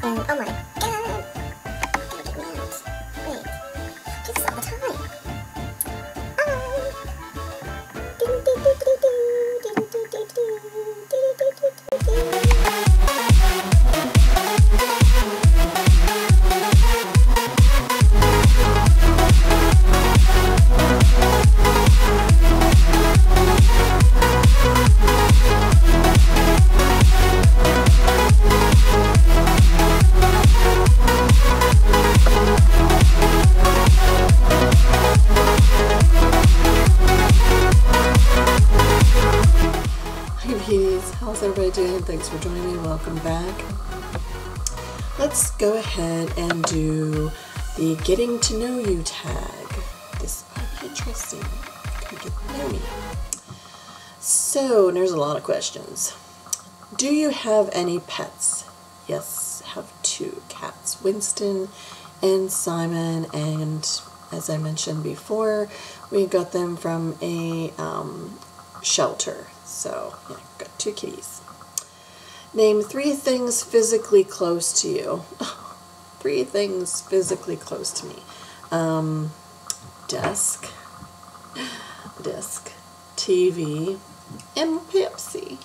And oh my god! Gotta Welcome back. Let's go ahead and do the getting to know you tag. This might be interesting. Get to know me. So there's a lot of questions. Do you have any pets? Yes, have two cats, Winston and Simon, and as I mentioned before, we got them from a um, shelter. So, yeah, got two kitties. Name three things physically close to you. three things physically close to me. Um, desk, desk, TV, and Pepsi.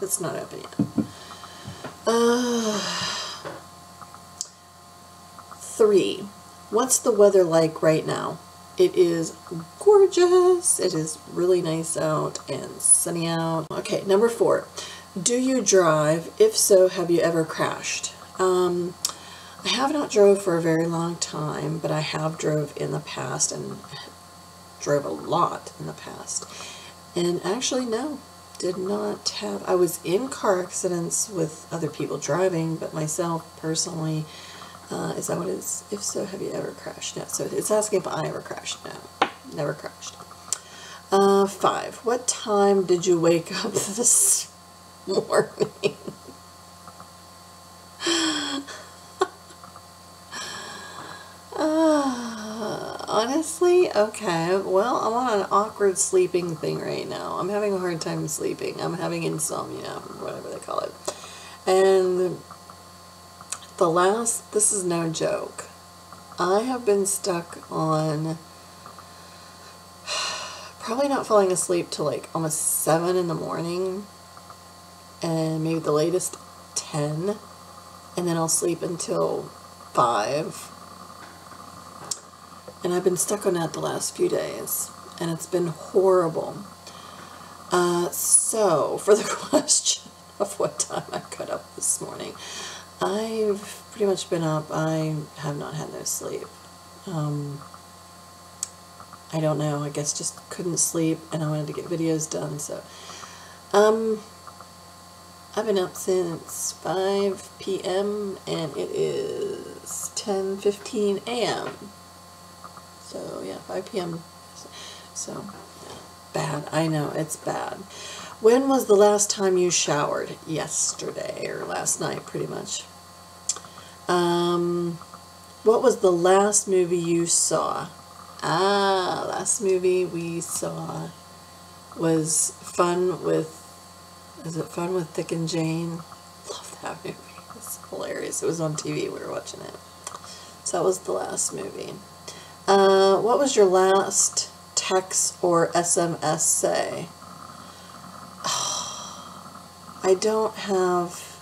It's not open yet. Uh, three. What's the weather like right now? It is gorgeous. It is really nice out and sunny out. Okay, number four. Do you drive? If so, have you ever crashed? Um, I have not drove for a very long time, but I have drove in the past and drove a lot in the past. And actually, no, did not have. I was in car accidents with other people driving, but myself personally, uh, is that what it is? If so, have you ever crashed? No. So it's asking if I ever crashed. No, never crashed. Uh, five. What time did you wake up this morning? Uh, honestly, okay. Well, I'm on an awkward sleeping thing right now. I'm having a hard time sleeping. I'm having insomnia, whatever they call it. And the last, this is no joke. I have been stuck on probably not falling asleep till like almost 7 in the morning and maybe the latest 10 and then I'll sleep until 5 and I've been stuck on that the last few days and it's been horrible. Uh, so for the question of what time I got up this morning I've pretty much been up. I have not had no sleep. Um, I don't know. I guess just couldn't sleep and I wanted to get videos done so um I've been up since 5 p.m. and it is 10:15 a.m. So yeah, 5 p.m. So bad. I know it's bad. When was the last time you showered? Yesterday or last night, pretty much. Um, what was the last movie you saw? Ah, last movie we saw was Fun with is it Fun with Dick and Jane? Love that movie. It's hilarious. It was on TV. We were watching it. So that was the last movie. Uh, what was your last text or SMS say? I don't have.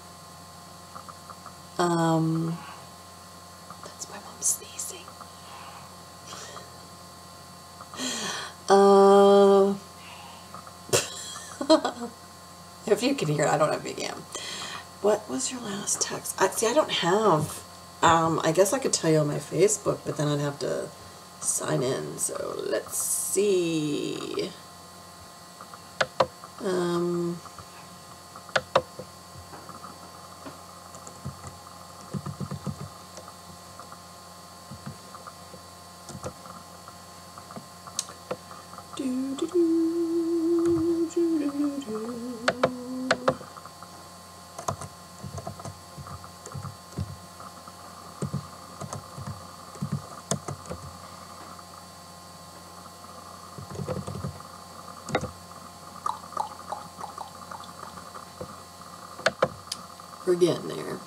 Um, that's my mom sneezing. Uh. If you can hear it, I don't have VDM. What was your last text? I see. I don't have. Um, I guess I could tell you on my Facebook, but then I'd have to sign in. So let's see. Um. Do, do, do, do, do, do, do. We're getting there.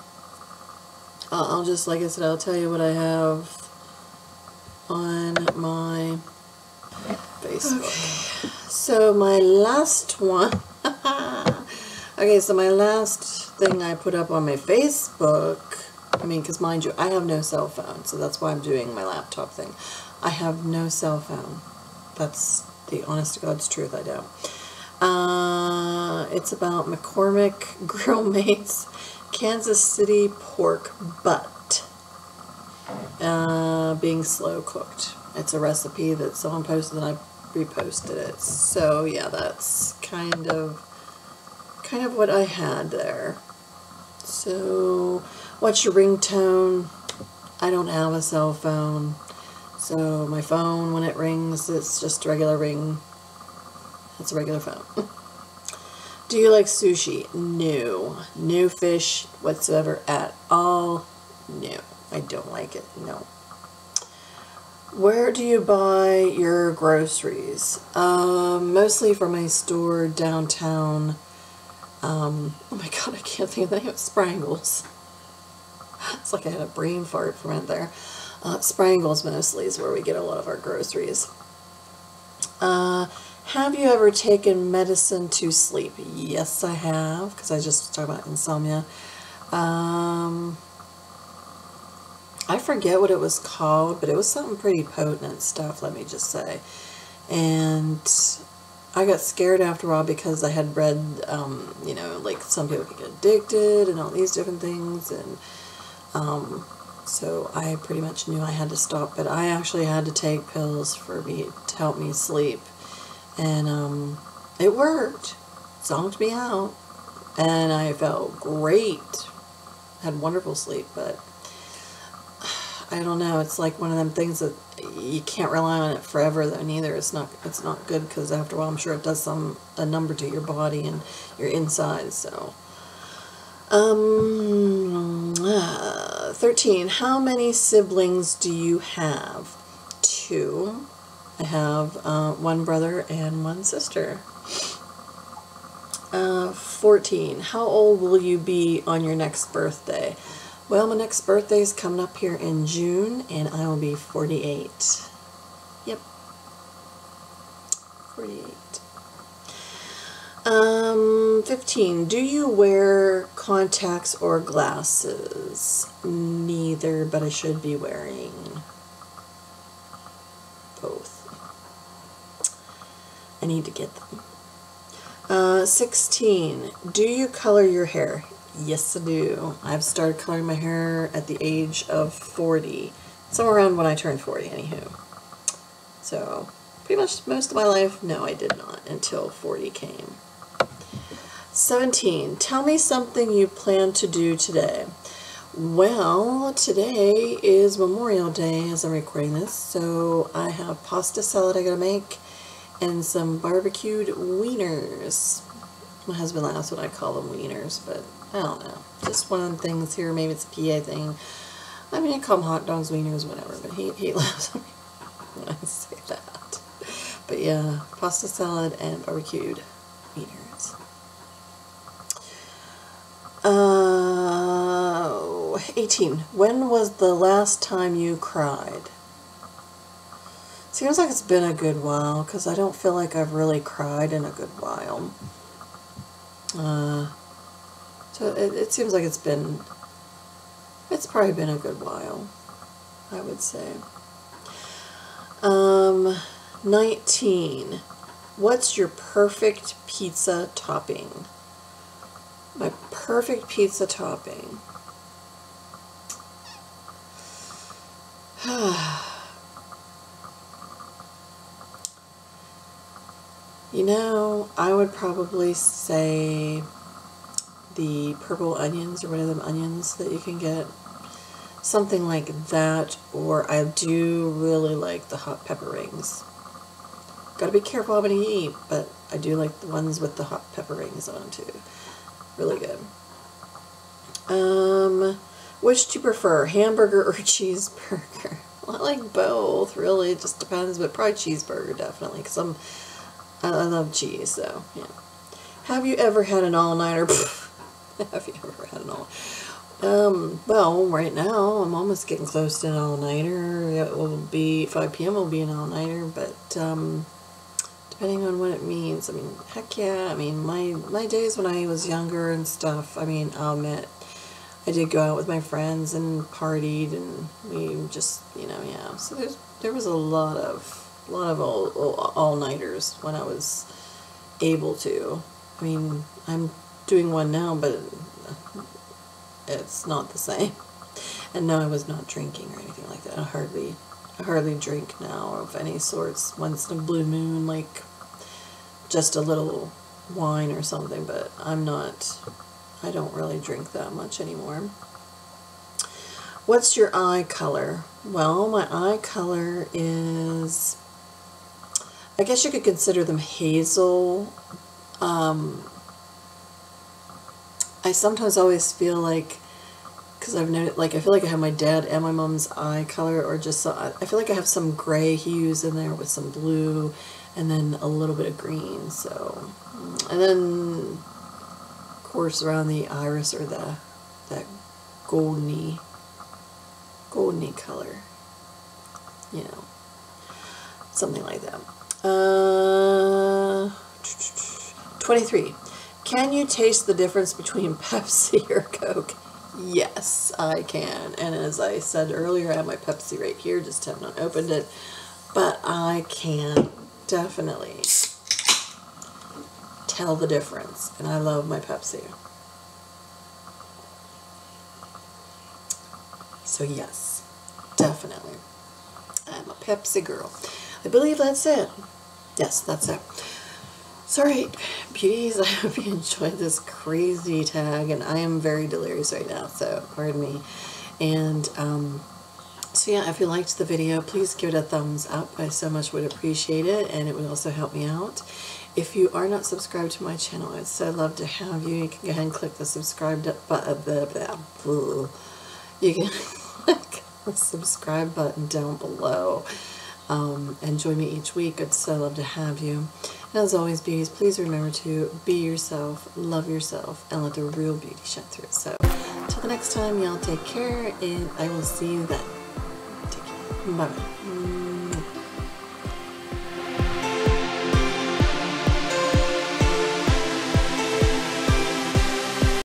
I'll I'll just, like I said, I'll tell you what I have on my Facebook. So my last one, okay, so my last thing I put up on my Facebook, I mean, because mind you, I have no cell phone, so that's why I'm doing my laptop thing. I have no cell phone. That's the honest to God's truth, I don't. Uh, it's about McCormick Grill Mates Kansas City pork butt uh, being slow cooked. It's a recipe that someone posted and I reposted it. So yeah, that's kind of kind of what I had there. So what's your ringtone? I don't have a cell phone. So my phone, when it rings, it's just a regular ring. It's a regular phone. Do you like sushi? No. No fish whatsoever at all. No. I don't like it. No. Where do you buy your groceries? Um, mostly from my store downtown. Um, oh my god, I can't think of the name. of Sprankle's. It's like I had a brain fart from it there. Uh, Sprankle's mostly is where we get a lot of our groceries. Uh, have you ever taken medicine to sleep? Yes, I have, because I just talked about insomnia. Um, I forget what it was called, but it was something pretty potent stuff, let me just say. And I got scared after a while because I had read, um, you know, like some people get addicted and all these different things. And um, so I pretty much knew I had to stop. But I actually had to take pills for me to help me sleep. And um, it worked. Zonked me out. And I felt great. Had wonderful sleep, but I don't know. It's like one of them things that you can't rely on it forever. Though neither. It's not. It's not good because after a while, I'm sure it does some a number to your body and your insides. So, um, uh, thirteen. How many siblings do you have? Two. I have uh, one brother and one sister. Uh, 14. How old will you be on your next birthday? Well, my next birthday is coming up here in June, and I will be 48. Yep. 48. Um, 15. Do you wear contacts or glasses? Neither, but I should be wearing both. I need to get them. Uh, 16. Do you color your hair? Yes, I do. I've started coloring my hair at the age of 40. Somewhere around when I turned 40, anywho. So, pretty much most of my life, no, I did not until 40 came. 17. Tell me something you plan to do today. Well, today is Memorial Day as I'm recording this, so I have pasta salad I gotta make and some barbecued wieners. My husband laughs when I call them wieners, but I don't know. Just one of the things here, maybe it's a PA thing. I mean, I call them hot dogs, wieners, whatever, but he, he laughs when I say that. But yeah, pasta salad and barbecued wieners. Uh, 18. When was the last time you cried? Seems like it's been a good while because I don't feel like I've really cried in a good while. Uh, so it, it seems like it's been, it's probably been a good while, I would say. Um, 19. What's your perfect pizza topping? My perfect pizza topping. you know, I would probably say the purple onions or one of them onions that you can get. Something like that, or I do really like the hot pepper rings. Gotta be careful how many you eat, but I do like the ones with the hot pepper rings on too. Really good. Um, which do you prefer, hamburger or cheeseburger? I like both, really. It just depends, but probably cheeseburger, definitely, because I'm, I, I love cheese, so, yeah. Have you ever had an all-nighter? Have you ever had an all? Um, well, right now I'm almost getting close to an all-nighter. It will be 5 p.m. will be an all-nighter, but um, depending on what it means. I mean, heck yeah. I mean, my my days when I was younger and stuff. I mean, I'll admit, I did go out with my friends and partied, and we just, you know, yeah. So there's there was a lot of a lot of all all, when I was able to. I mean, I'm doing one now, but it's not the same. And no, I was not drinking or anything like that. I hardly, I hardly drink now of any sorts. Once in a blue moon, like just a little wine or something, but I'm not, I don't really drink that much anymore. What's your eye color? Well, my eye color is, I guess you could consider them hazel. Um, I sometimes always feel like, because I've noticed, like I feel like I have my dad and my mom's eye color, or just so, I feel like I have some gray hues in there with some blue, and then a little bit of green. So, and then of course around the iris or the that goldeny, goldeny color, you know, something like that. Uh, 23. Can you taste the difference between Pepsi or Coke? Yes, I can. And as I said earlier, I have my Pepsi right here, just have not opened it. But I can definitely tell the difference. And I love my Pepsi. So yes, definitely. I'm a Pepsi girl. I believe that's it. Yes, that's it. So alright, beauties, I hope you enjoyed this crazy tag, and I am very delirious right now, so pardon me. And, um, so yeah, if you liked the video, please give it a thumbs up. I so much would appreciate it, and it would also help me out. If you are not subscribed to my channel, I'd so love to have you. You can go ahead and click the subscribe button. You can click the subscribe button down below um, and join me each week. I'd so love to have you. And as always, beauties, please remember to be yourself, love yourself, and let the real beauty shine through. So, until the next time, y'all take care, and I will see you then. Take care. Bye-bye.